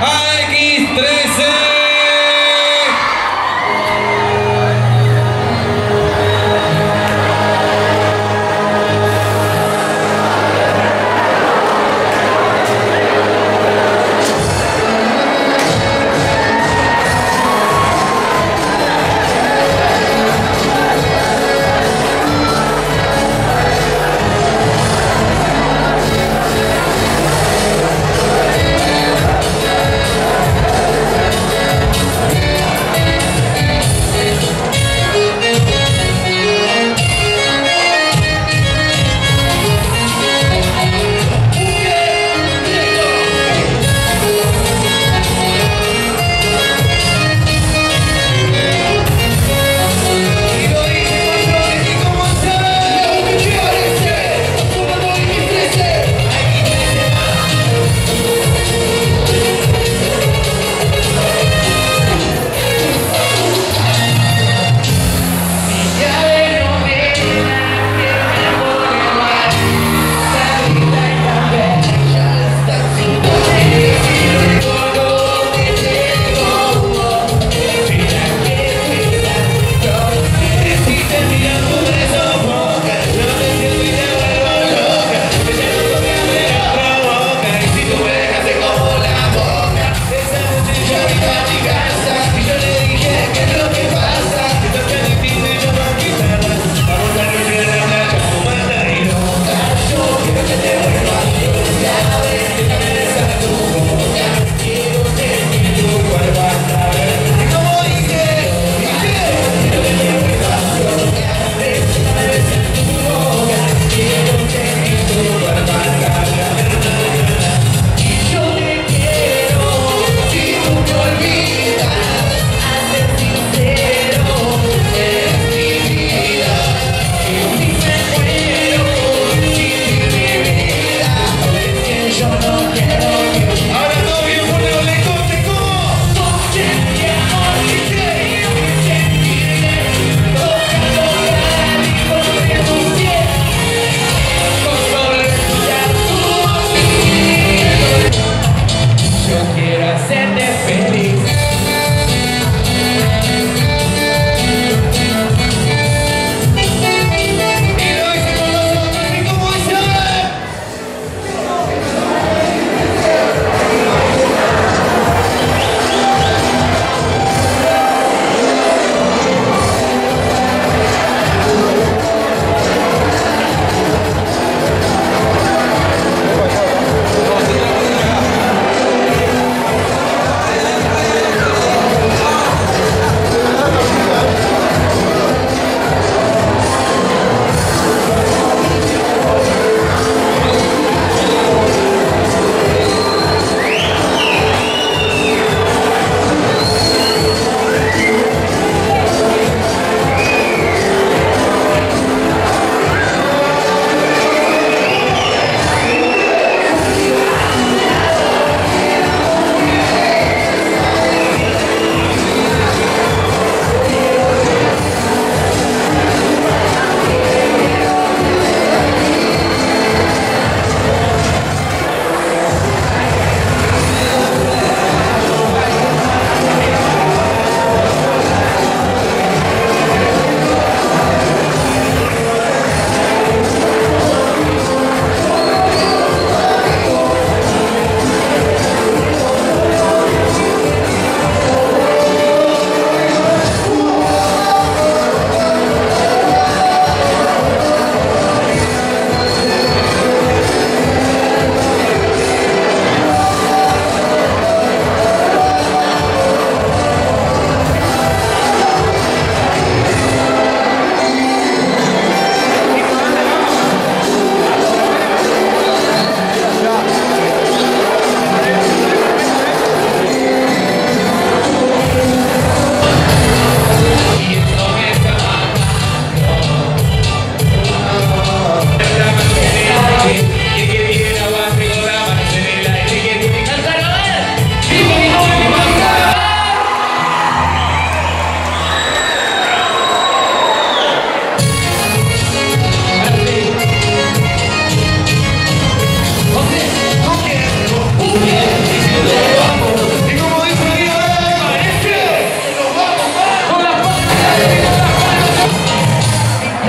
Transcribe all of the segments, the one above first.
Hey!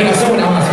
Bueno, hacemos una más,